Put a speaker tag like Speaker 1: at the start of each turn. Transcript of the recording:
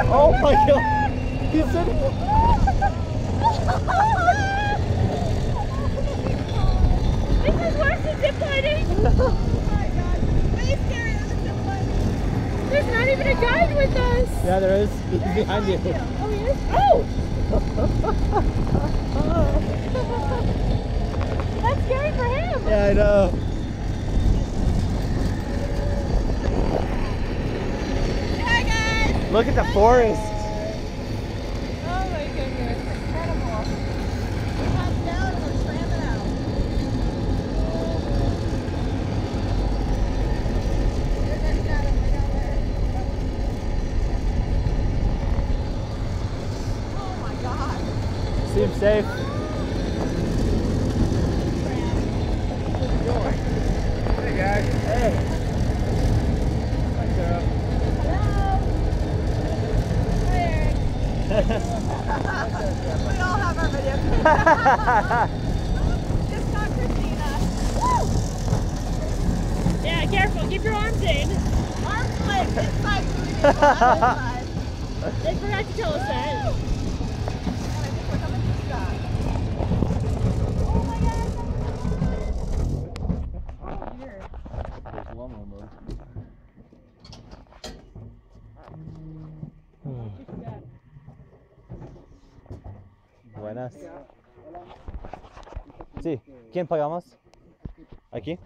Speaker 1: Oh my god! He said.
Speaker 2: This is worse than ziplining. There's not even a guide with us.
Speaker 1: Yeah, there is. He's behind you.
Speaker 2: Oh, he is? Oh! That's scary for him.
Speaker 1: Yeah, I know. Look at the forest.
Speaker 2: Oh, my goodness. Incredible. Top down and we're slamming out. There's that shadow way down there. Oh, my God.
Speaker 1: Seems safe.
Speaker 2: We all have our video. Just not Christina. Yeah, careful. Keep your arms in. Arms inside moving inside. They forgot to tell us that. Oh my God. Oh, here.
Speaker 1: There's lawnmower Buenas. Sí, ¿quién pagamos? ¿Aquí?